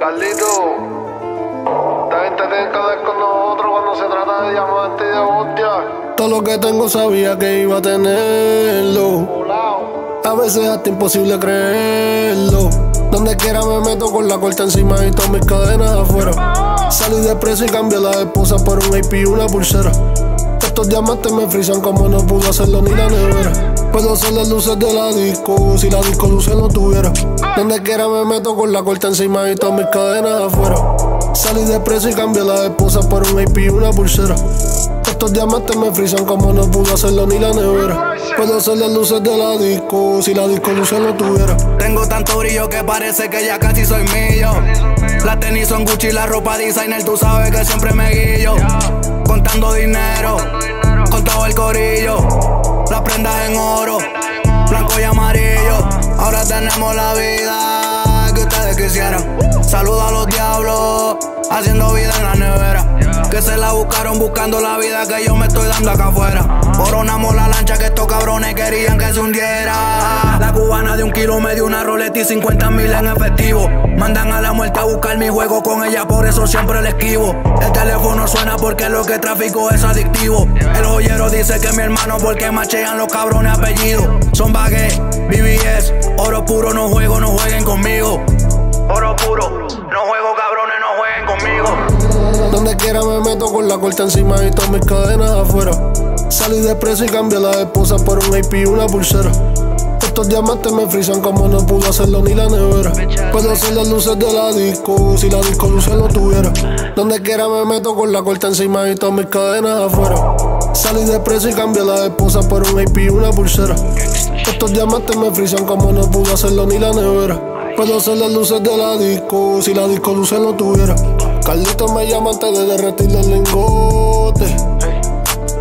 Carlito, esta gente tiene que ver con nosotros cuando se trata de diamante y de hostia. Todo lo que tengo sabía que iba a tenerlo. A veces hasta imposible creerlo. Donde quiera me meto con la corta encima y todas mis cadenas afuera. Salí de preso y cambié la esposa por un AP y una pulsera. Estos diamantes me frisan como no pudo hacerlo ni la nevera. Puedo ser las luces de la disco si la disco luces no tuviera. Donde quiera me meto con la corta encima y todas mis cadenas afuera. Salí de preso y cambié la esposa por un AP y una pulsera. Estos diamantes me frisan como no pudo hacerlo ni la nevera. Puedo ser las luces de la disco si la disco luces no tuviera. Tengo tanto brillo que parece que ya casi soy mío. Las tenis son Gucci, la ropa designer, tú sabes que siempre me guillo. Contando dinero, con todo el corillo. Las prendas en oro, blanco y amarillo. Ahora tenemos la vida Saludo a los diablos, haciendo vida en la nevera. Que se la buscaron buscando la vida que yo me estoy dando acá afuera. Coronamos la lancha que estos cabrones querían que se hundiera. La cubana de un kilo me dio una roleta y 50 mil en efectivo. Mandan a la muerte a buscar mi juego con ella, por eso siempre le esquivo. El teléfono suena porque lo que trafico es adictivo. El joyero dice que mi hermano porque machean los cabrones apellidos. Son baguettes, BBS, oro puro, no juego, no conmigo. Oro puro, no juego cabrones, no jueguen conmigo. Donde quiera me meto con la corta encima y todas mis cadenas afuera. Salí de preso y cambié la esposa por un AP y una pulsera. Estos diamantes me frisan como no pudo hacerlo ni la nevera. Puedo ser las luces de la disco si la disco luces no tuviera. Donde quiera me meto con la corta encima y todas mis cadenas afuera. Salí de preso y cambié la esposa por un AP y una pulsera. Estos diamantes me frisan como no pudo hacerlo ni la nevera. Puedo ser las luces de la disco si la disco luces no tuviera. Carlito me llama antes de derretir el lingote.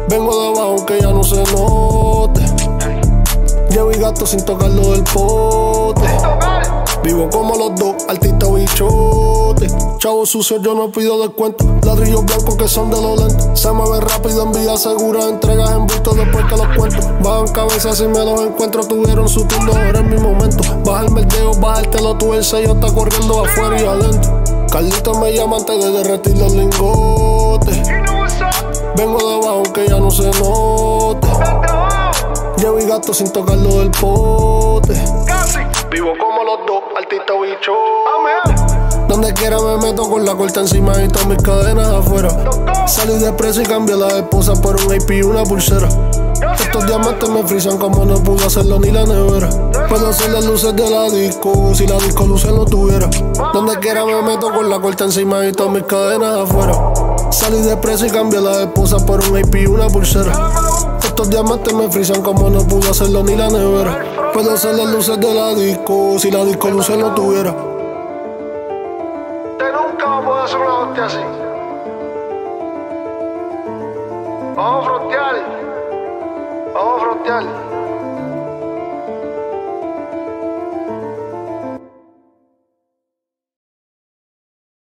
Vengo de abajo aunque ya no se note. Llevo y gato sin tocarlo del pote. Vivo como los dos, altito bichote. Chavo sucio, yo no pido descuento. Ladrillos blancos que son de lo lento. Se mueve rápido, envía segura. Entregas en bulto después que los cuento. Bajan cabeza si me los encuentro. Tuvieron su turno, ahora en mi momento. Baja el merdeo, bajártelo tú. El sello está corriendo afuera y adentro. Carlito me llama antes de derretir los lingotes. Vengo de abajo aunque ya no se note. Llevo y gato sin tocarlo del pote. Vivo como los dos, altito bicho. Donde quiera me meto con la corta encima y todas mis cadenas afuera. Salí de preso y cambié la esposa por un AP y una pulsera. Estos diamantes me frisan como no pudo hacerlo ni la nevera. Puedo ser las luces de la disco si la disco luces no tuviera. Donde quiera me meto con la corta encima y todas mis cadenas afuera. Salí de preso y cambié la esposa por un AP y una pulsera. Estos diamantes me frisan como no pudo hacerlo ni la nevera. Puedo ser las luces de la disco si la disco luces no tuviera. Usted nunca poder hacer una hostia así. Vamos a frontear. Vamos a frontear.